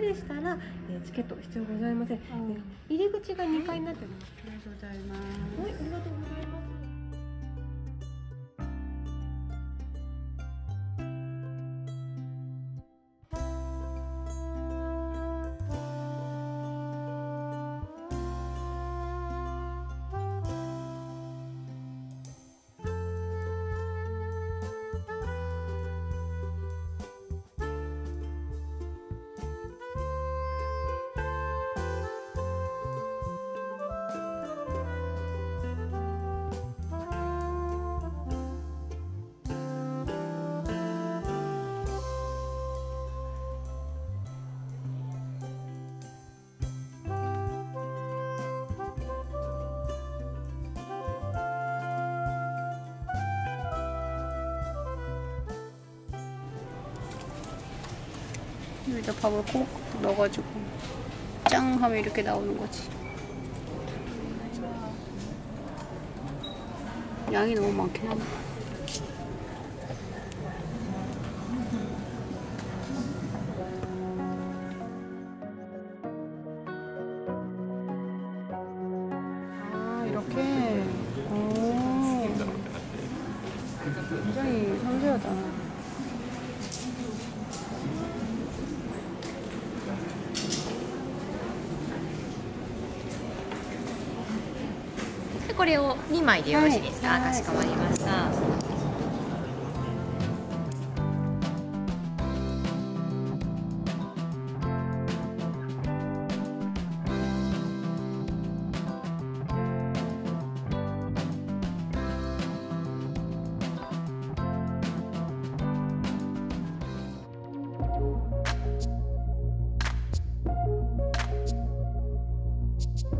でしたら、えーチケット必要ございません、えー入り口が2階になっております。 여기다 밥을 꼭 넣어가지고 짱 하면 이렇게 나오는 거지. 양이 너무 많긴 하네. 아 이렇게. 오. 굉장히 섬세하다. これを2枚でよろしいですか、はい、かしこまりました、you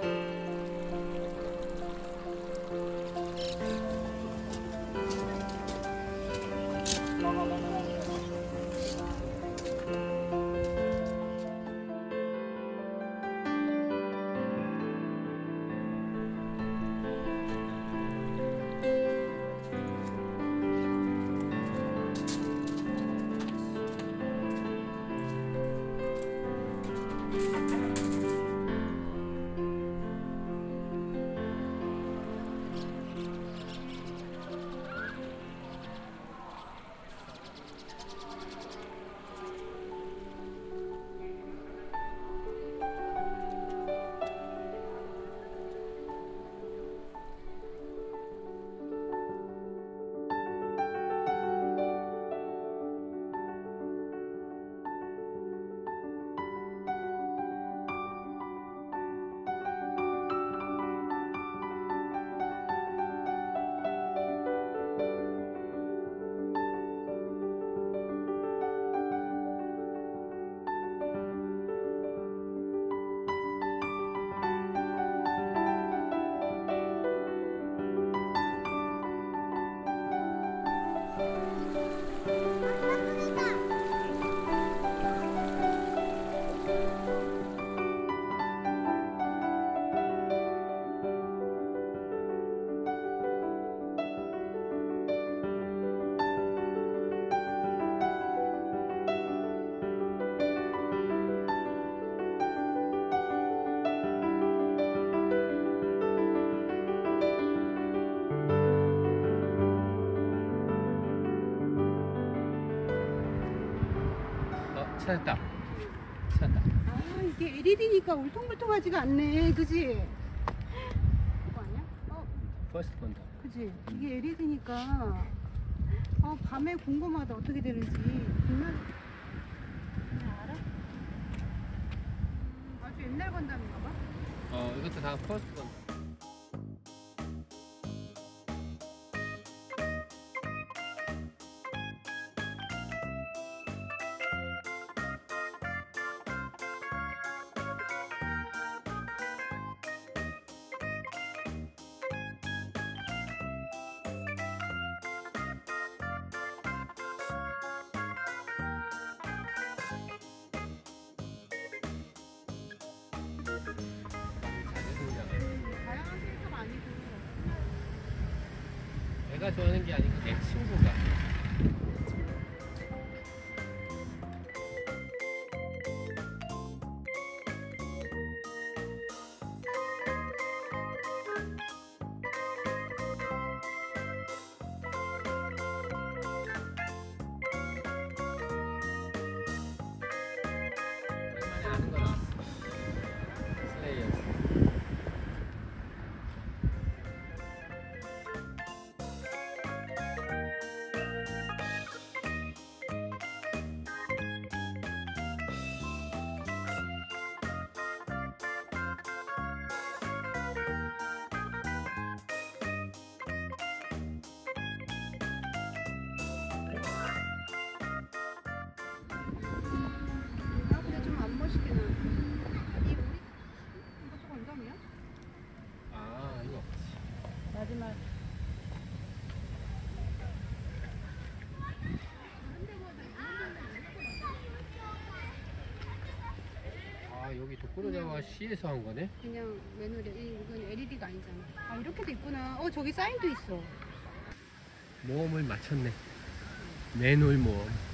Bye. 찾았다. 찾았다. 아 이게 LED니까 울퉁불퉁하지가 않네 그지? 이거 아니야? 어 first 건담. 그지? 이게 LED니까 어 밤에 궁금하다 어떻게 되는지 그냥 알아? 음, 아주 옛날 건담인가 봐 어, 이것도 다 first 건담. 내가 좋아하는 게 아니고 내 친구가. 아, 여기 독구노자와 시에서 한 거네? 그냥 이- 이건 LED가 아니잖아 아 이렇게도 있구나 어 저기 사인도 있어 모험을 마쳤네. 맨홀 모험.